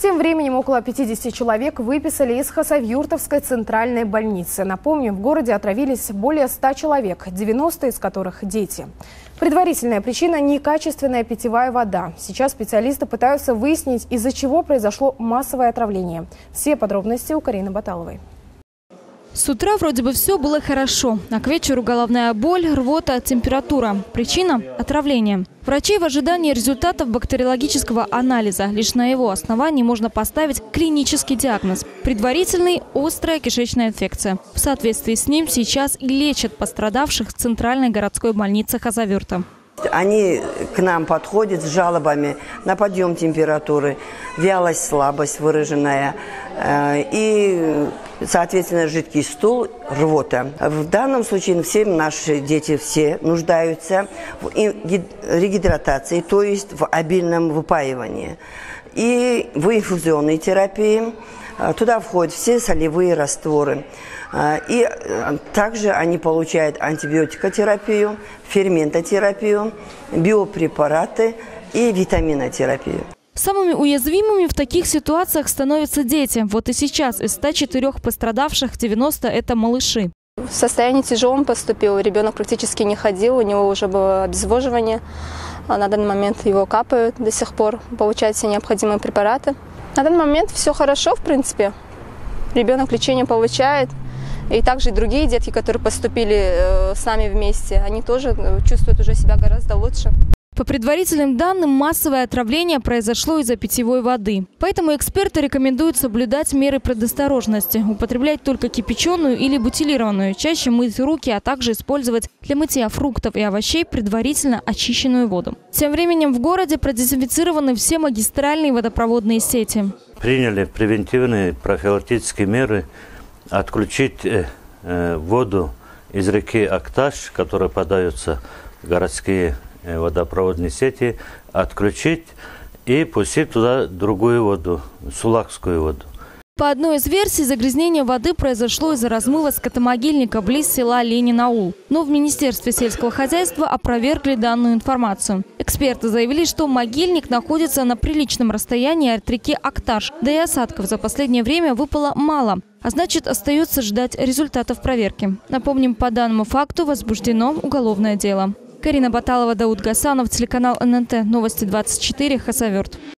Тем временем около 50 человек выписали из Хасавюртовской центральной больницы. Напомню, в городе отравились более 100 человек, 90 из которых дети. Предварительная причина – некачественная питьевая вода. Сейчас специалисты пытаются выяснить, из-за чего произошло массовое отравление. Все подробности у Карины Баталовой. С утра вроде бы все было хорошо, а к вечеру головная боль, рвота, температура. Причина – отравление. Врачи в ожидании результатов бактериологического анализа. Лишь на его основании можно поставить клинический диагноз. Предварительный – острая кишечная инфекция. В соответствии с ним сейчас и лечат пострадавших в Центральной городской больнице Хазаверта. Они к нам подходят с жалобами на подъем температуры, вялость, слабость выраженная э, и, соответственно, жидкий стул, рвота. В данном случае все наши дети все нуждаются в регидратации, то есть в обильном выпаивании и в инфузионной терапии. Э, туда входят все солевые растворы. Э, и э, также они получают антибиотикотерапию, ферментотерапию, биопрепараты и витаминотерапию. Самыми уязвимыми в таких ситуациях становятся дети. Вот и сейчас из 104 пострадавших 90 – это малыши. В состоянии тяжелом поступил, ребенок практически не ходил, у него уже было обезвоживание. А на данный момент его капают до сих пор, получают все необходимые препараты. На данный момент все хорошо, в принципе. Ребенок лечение получает. И также и другие детки, которые поступили э, с нами вместе, они тоже э, чувствуют уже себя гораздо лучше. По предварительным данным, массовое отравление произошло из-за питьевой воды. Поэтому эксперты рекомендуют соблюдать меры предосторожности, употреблять только кипяченую или бутилированную, чаще мыть руки, а также использовать для мытья фруктов и овощей предварительно очищенную воду. Тем временем в городе продезинфицированы все магистральные водопроводные сети. Приняли превентивные профилактические меры отключить э, э, воду из реки Акташ, которая подается в городские водопроводные сети, отключить и пустить туда другую воду, сулакскую воду. По одной из версий, загрязнение воды произошло из-за размыва скотомогильника близ села Ленин-Аул. Но в Министерстве сельского хозяйства опровергли данную информацию. Эксперты заявили, что могильник находится на приличном расстоянии от реки Акташ, да и осадков за последнее время выпало мало. А значит, остается ждать результатов проверки. Напомним, по данному факту возбуждено уголовное дело. Карина Баталова, Дауд Гасанов, телеканал ННТ, Новости 24, Хасаверт.